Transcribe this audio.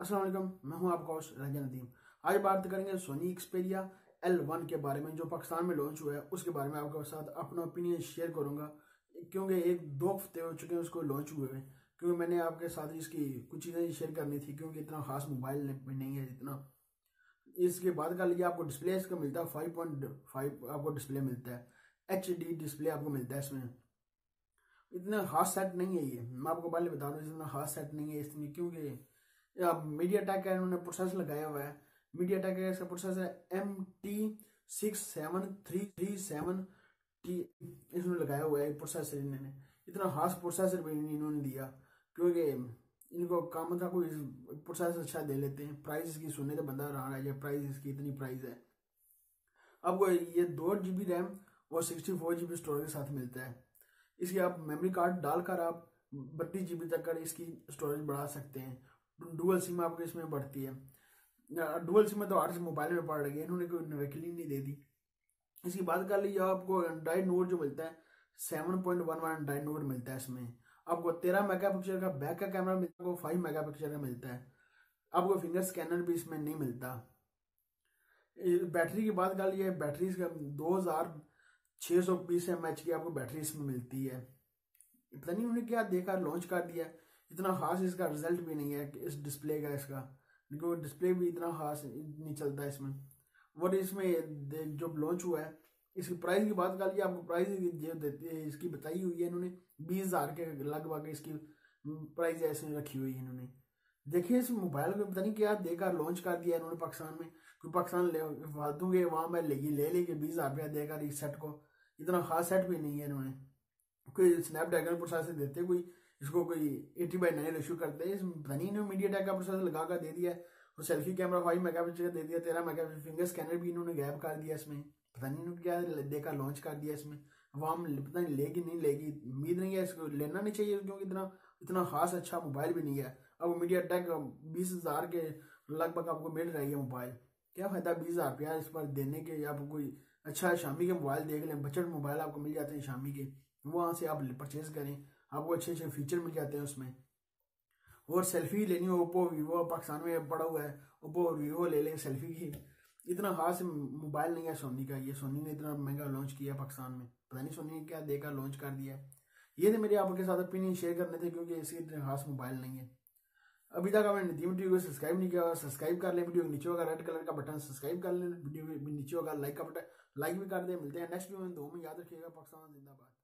वालेकुम, मैं हूँ आपका होस्ट रंजन नदीम आज बात करेंगे सोनी एक्सपेरिया एल वन के बारे में, जो पाकिस्तान में लॉन्च हुआ है। उसके बारे में आपके साथ अपना ओपिनियन शेयर करूँगा, क्योंकि एक दो हफ़्ते हो चुके हैं उसको लॉन्च हुए हुए, क्योंकि मैंने आपके साथ इसकी कुछ चीज़ें शेयर करनी थी, क्योंकि इतना खास मोबाइल नहीं है जितना इसके बाद का लिए आपको डिस्प्ले इसका मिलता है फाइव पॉइंट फाइव आपको डिस्प्ले मिलता है एच डी डिस्प्ले आपको मिलता है इसमें। इतना खास सेट नहीं है ये, मैं आपको पहले बता दूँ, इतना खास सेट नहीं है इसमें, क्योंकि मीडिया टेक का इन्होंने प्रोसेस लगाया हुआ है। मीडिया टेक का इसका प्रोसेस है M T six seven three three seven T इसमें लगाया हुआ है प्रोसेसर इन्होंने। इतना खास प्रोसेसर भी इन्होंने दिया, क्योंकि इनको काम था, कोई प्रोसेसर अच्छा दे लेते हैं। प्राइस इसकी सुनने तो बंदा रहा है प्राइस इसकी इतनी प्राइस है। अब ये दो जी रैम और sixty four G B storage के साथ मिलता है। इसकी आप मेमोरी कार्ड डालकर आप बत्तीस जी बी तक कर इसकी स्टोरेज बढ़ा सकते हैं। डुअल सिम आपको इसमें बढ़ती है। डुअल सिम तो आठ से मोबाइल में पड़ रही है, इन्होंने कोई नवेकली नहीं दे दी। इसकी बात कर लीजिए, आपको एंड्राइड नोट जो मिलता है seven point one one Android note मिलता है इसमें। आपको तेरह मेगा पिक्चर का बैक का कैमरा मिलता है फाइव मेगा पिक्चर का मिलता है। आपको फिंगर स्कैनर भी इसमें नहीं मिलता। बैटरी की बात कर लीजिए बैटरी दो हज़ार छह सौ बीस एम एच की आपको बैटरी इसमें मिलती है। पता नहीं उन्होंने क्या देखा लॉन्च कर दिया। इतना खास इसका रिज़ल्ट भी नहीं है इस डिस्प्ले का इसका, क्योंकि डिस्प्ले भी इतना खास नहीं चलता इसमें। वो इसमें जो लॉन्च हुआ है, इसकी प्राइस की बात कर लिया, आपको प्राइस जो देती इसकी बताई हुई है इन्होंने, बीस हज़ार के लगभग इसकी प्राइस ऐसे रखी हुई है इन्होंने। देखिए इस मोबाइल को पता नहीं क्या देकर लॉन्च कर दिया इन्होंने पाकिस्तान में कोई पाकिस्तान फालतूगे, वहाँ मैं लेगी ले लेंगे बीस हज़ार रुपया देकर इस सेट को। इतना खास सेट भी नहीं है इन्होंने। कोई स्नैपड्रैगन प्रोसेसर देते कोई इसको कोई एटी बाई नाइन इशू करते हैं इसमें पता नहीं मीडिया टेक का प्रोसेसर लगा कर दे दिया, और selfie camera five mega picture दे दिया, तेरह मेगा फिंगर स्कैनर भी इन्होंने गैप कर दिया इसमें। पता नहीं इन्होंने क्या देखा लॉन्च कर दिया इसमें। आवाम पता नहीं लेगी नहीं लेगी, उम्मीद नहीं है इसको लेना नहीं चाहिए, क्योंकि इतना इतना खास अच्छा मोबाइल भी नहीं है। अब मीडिया टेक बीस हज़ार के लगभग आपको मिल रही है मोबाइल क्या फ़ायदा बीस हज़ार रुपया इस पर देने के, या कोई अच्छा शामी के मोबाइल देख लें बजट मोबाइल आपको मिल जाते हैं शामी के। वहाँ से आप परचेज करें। आपको अच्छे अच्छे फीचर मिल जाते हैं उसमें। और सेल्फी लेनी हो ओप्पो वीवो पाकिस्तान में पड़ा हुआ है। ओप्पो और वीवो ले लें सेल्फी की। इतना खास मोबाइल नहीं है सोनी का। ये सोनी ने इतना महँगा लॉन्च किया पाकिस्तान में। पता नहीं सोनी ने क्या देखा लॉन्च कर दिया। ये थे मेरे आपके साथ ओपिनियन शेयर करने थे, क्योंकि इसके इतने खास मोबाइल नहीं है। अभी तक आपने नदीम वीडियो को सब्सक्राइब नहीं किया सब्सक्राइब कर लें। वीडियो के नीचे होगा रेड कलर का बटन सब्सक्राइब कर लें। वीडियो के नीचे होगा लाइक का बटन लाइक भी कर दें। मिलते हैं नेक्स्ट वीडियो में। दो में याद रखिएगा। पाकिस्तान जिंदाबाद।